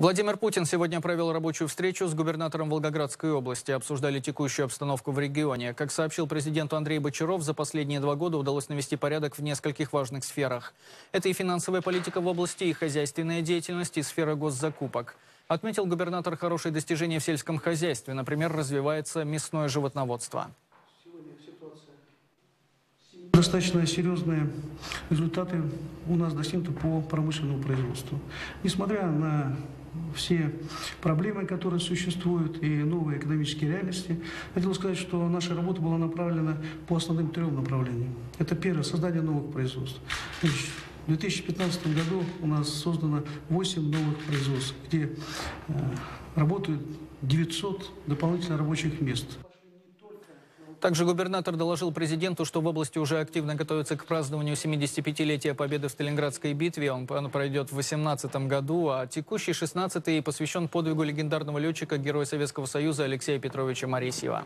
Владимир Путин сегодня провел рабочую встречу с губернатором Волгоградской области. Обсуждали текущую обстановку в регионе. Как сообщил президенту Андрей Бочаров, за последние два года удалось навести порядок в нескольких важных сферах. Это и финансовая политика в области, и хозяйственная деятельность, и сфера госзакупок. Отметил губернатор хорошие достижения в сельском хозяйстве. Например, развивается мясное животноводство. Достаточно серьезные результаты у нас достигнуты по промышленному производству. Несмотря на все проблемы, которые существуют, и новые экономические реальности. Хотел сказать, что наша работа была направлена по основным трем направлениям. Это первое, создание новых производств. В 2015 году у нас создано 8 новых производств, где э, работают 900 дополнительных рабочих мест. Также губернатор доложил президенту, что в области уже активно готовятся к празднованию 75-летия победы в Сталинградской битве. Он пройдет в 2018 году, а текущий 16-й посвящен подвигу легендарного летчика, героя Советского Союза Алексея Петровича Моресьева.